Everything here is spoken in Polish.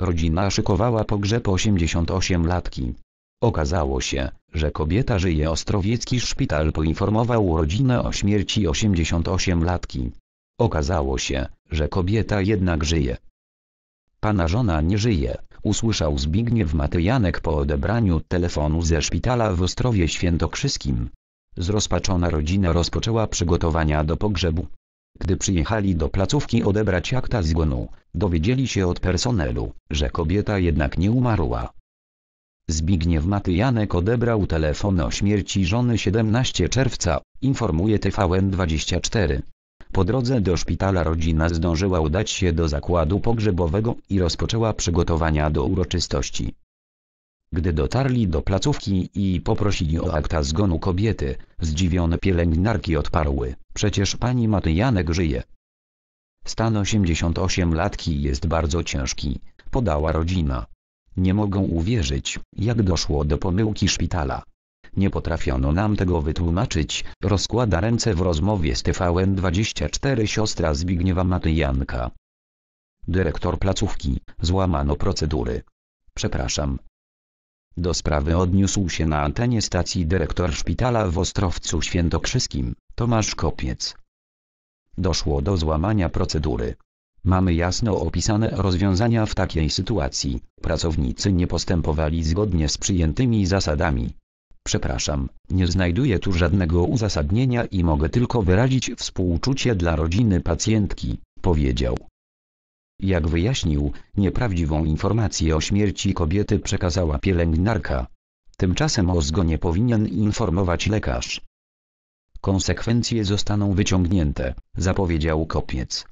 Rodzina szykowała pogrzeb 88-latki. Okazało się, że kobieta żyje. Ostrowiecki szpital poinformował rodzinę o śmierci 88-latki. Okazało się, że kobieta jednak żyje. Pana żona nie żyje, usłyszał Zbigniew Matyjanek po odebraniu telefonu ze szpitala w Ostrowie Świętokrzyskim. Zrozpaczona rodzina rozpoczęła przygotowania do pogrzebu. Gdy przyjechali do placówki odebrać akta zgonu, dowiedzieli się od personelu, że kobieta jednak nie umarła. Zbigniew Matyjanek odebrał telefon o śmierci żony 17 czerwca, informuje TVN24. Po drodze do szpitala rodzina zdążyła udać się do zakładu pogrzebowego i rozpoczęła przygotowania do uroczystości. Gdy dotarli do placówki i poprosili o akta zgonu kobiety, zdziwione pielęgniarki odparły, przecież pani Matyjanek żyje. Stan 88-latki jest bardzo ciężki, podała rodzina. Nie mogą uwierzyć, jak doszło do pomyłki szpitala. Nie potrafiono nam tego wytłumaczyć, rozkłada ręce w rozmowie z TVN24 siostra Zbigniewa Matyjanka. Dyrektor placówki, złamano procedury. Przepraszam. Do sprawy odniósł się na antenie stacji dyrektor szpitala w Ostrowcu Świętokrzyskim, Tomasz Kopiec. Doszło do złamania procedury. Mamy jasno opisane rozwiązania w takiej sytuacji. Pracownicy nie postępowali zgodnie z przyjętymi zasadami. Przepraszam, nie znajduję tu żadnego uzasadnienia i mogę tylko wyrazić współczucie dla rodziny pacjentki, powiedział. Jak wyjaśnił, nieprawdziwą informację o śmierci kobiety przekazała pielęgniarka. Tymczasem o zgonie powinien informować lekarz. Konsekwencje zostaną wyciągnięte, zapowiedział kopiec.